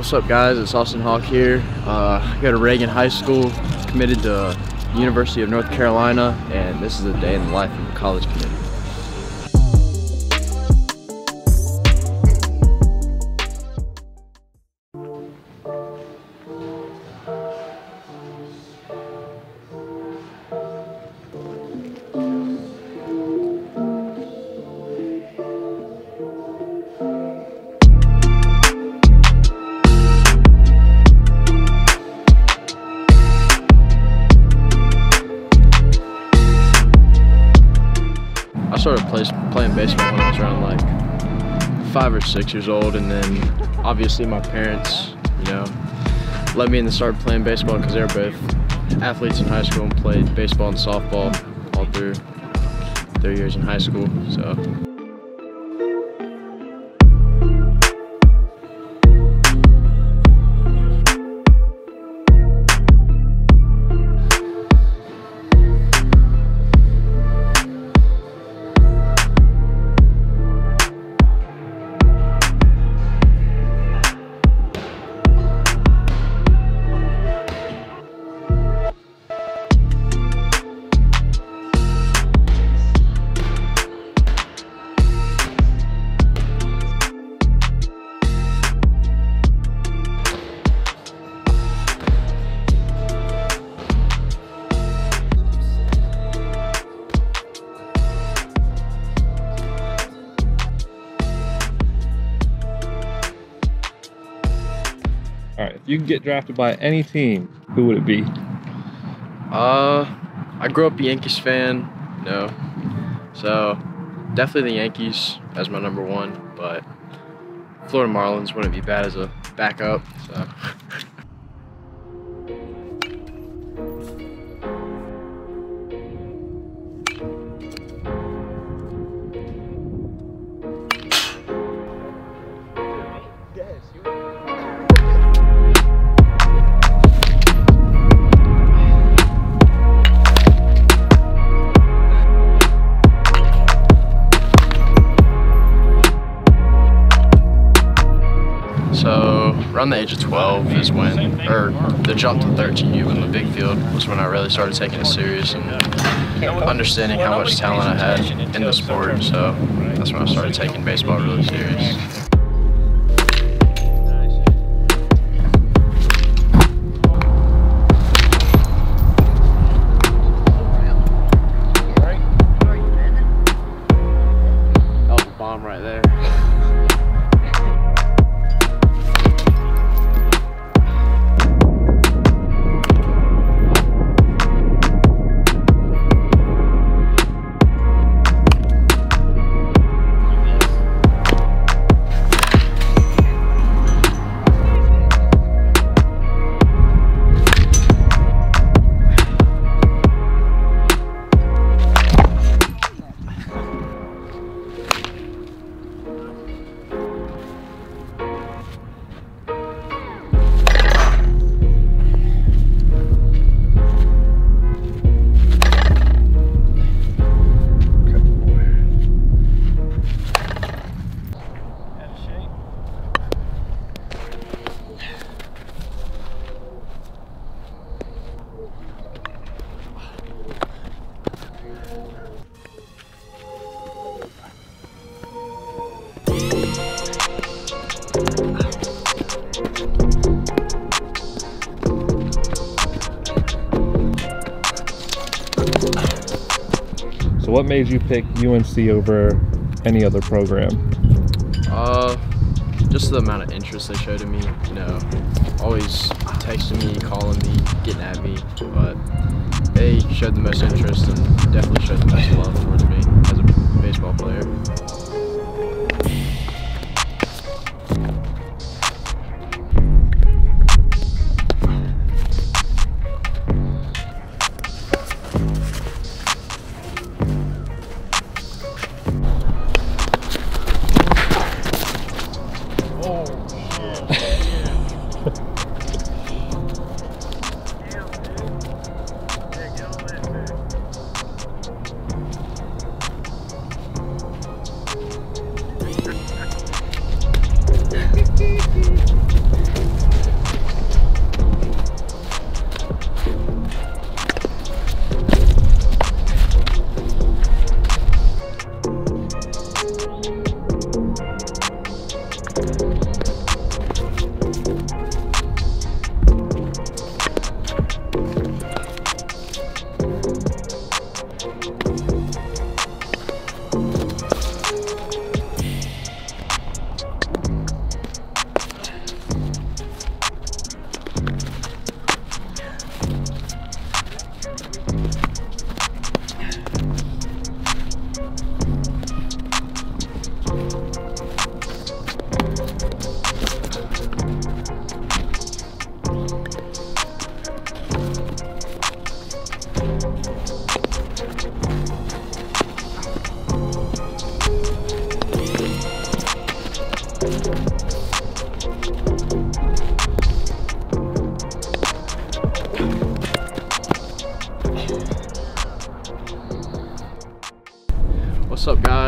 What's up guys, it's Austin Hawke here. Uh, I go to Reagan High School, committed to University of North Carolina, and this is a day in the life of a college committee. Started play, playing baseball when I was around like five or six years old, and then obviously my parents, you know, let me in to start playing baseball because they were both athletes in high school and played baseball and softball all through their years in high school. So. All right, if you could get drafted by any team, who would it be? Uh, I grew up a Yankees fan, you know, so definitely the Yankees as my number one, but Florida Marlins wouldn't be bad as a backup. So. So around the age of 12 is when, or the jump to 13U in the big field was when I really started taking it serious and understanding how much talent I had in the sport. So that's when I started taking baseball really serious. So, what made you pick UNC over any other program? Uh, just the amount of interest they showed in me. You know, always texting me, calling me, getting at me. But they showed the most interest and definitely showed the most love towards me as a baseball player.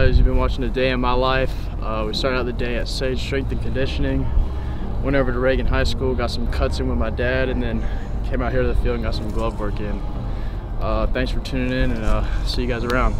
Guys? You've been watching a day in my life. Uh, we started out the day at Sage Strength and Conditioning. Went over to Reagan High School, got some cuts in with my dad, and then came out here to the field and got some glove work in. Uh, thanks for tuning in and uh, see you guys around.